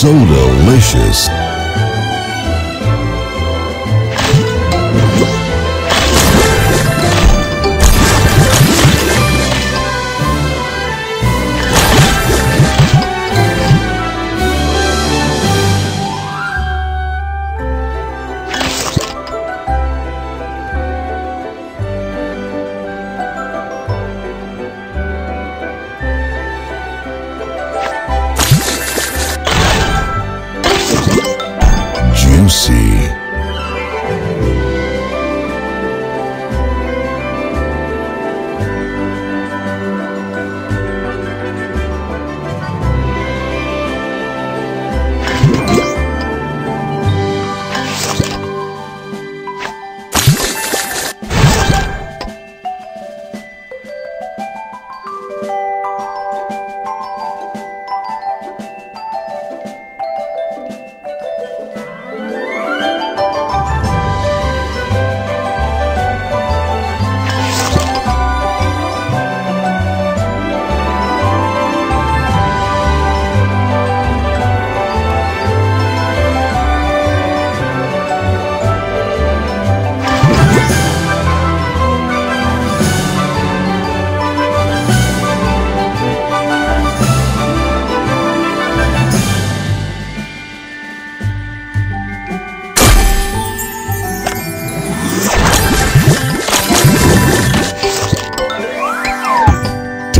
So delicious. Juicy.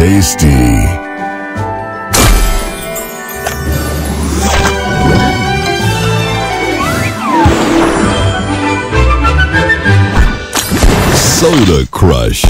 Tasty. Soda Crush.